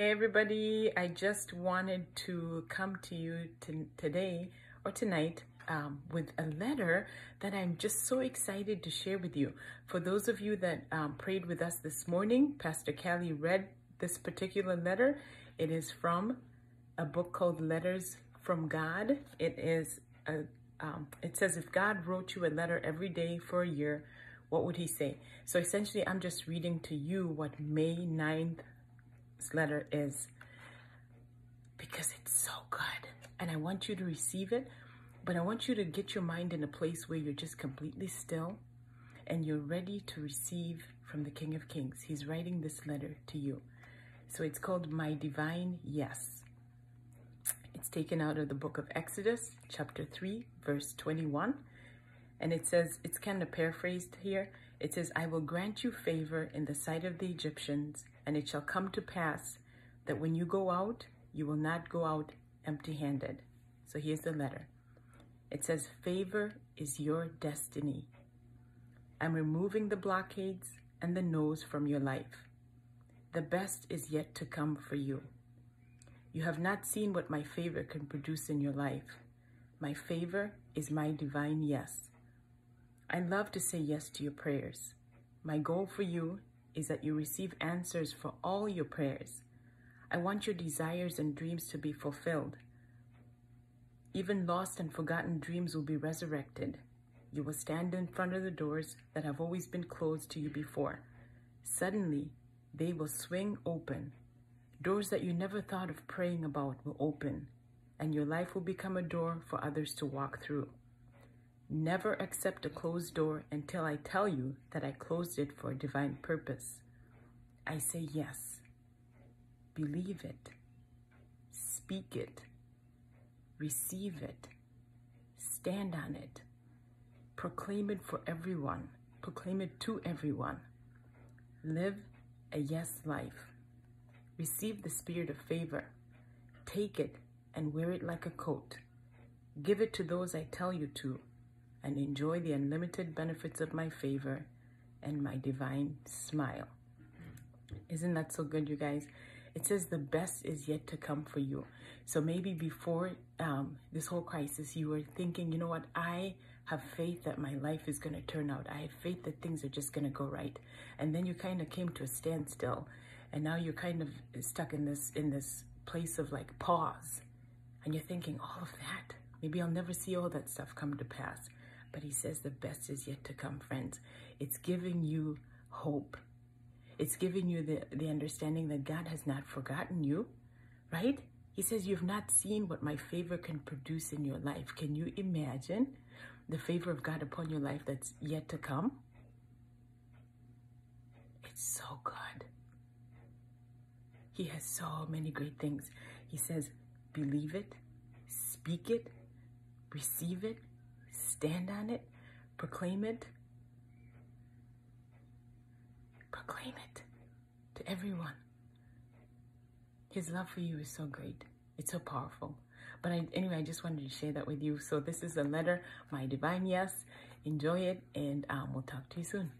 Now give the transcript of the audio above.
Hey everybody, I just wanted to come to you to, today or tonight um, with a letter that I'm just so excited to share with you. For those of you that um, prayed with us this morning, Pastor Callie read this particular letter. It is from a book called Letters from God. It is a, um, it says if God wrote you a letter every day for a year, what would he say? So essentially, I'm just reading to you what May 9th letter is because it's so good and I want you to receive it, but I want you to get your mind in a place where you're just completely still and you're ready to receive from the King of Kings. He's writing this letter to you. So it's called My Divine Yes. It's taken out of the book of Exodus, chapter 3, verse 21. And it says, it's kind of paraphrased here. It says, I will grant you favor in the sight of the Egyptians and it shall come to pass that when you go out, you will not go out empty handed. So here's the letter. It says, Favor is your destiny. I'm removing the blockades and the no's from your life. The best is yet to come for you. You have not seen what my favor can produce in your life. My favor is my divine yes. I love to say yes to your prayers. My goal for you is that you receive answers for all your prayers. I want your desires and dreams to be fulfilled. Even lost and forgotten dreams will be resurrected. You will stand in front of the doors that have always been closed to you before. Suddenly, they will swing open. Doors that you never thought of praying about will open, and your life will become a door for others to walk through. Never accept a closed door until I tell you that I closed it for a divine purpose. I say yes. Believe it. Speak it. Receive it. Stand on it. Proclaim it for everyone. Proclaim it to everyone. Live a yes life. Receive the spirit of favor. Take it and wear it like a coat. Give it to those I tell you to and enjoy the unlimited benefits of my favor and my divine smile. Isn't that so good, you guys? It says the best is yet to come for you. So maybe before um, this whole crisis, you were thinking, you know what, I have faith that my life is going to turn out. I have faith that things are just going to go right. And then you kind of came to a standstill. And now you're kind of stuck in this in this place of like pause. And you're thinking, all of that, maybe I'll never see all that stuff come to pass. But he says the best is yet to come, friends. It's giving you hope. It's giving you the, the understanding that God has not forgotten you, right? He says, You've not seen what my favor can produce in your life. Can you imagine the favor of God upon your life that's yet to come? It's so good. He has so many great things. He says, Believe it, speak it, receive it, stand on it, proclaim it, proclaim it to everyone. His love for you is so great. It's so powerful. But I, anyway, I just wanted to share that with you. So this is a letter, my divine yes. Enjoy it, and um, we'll talk to you soon.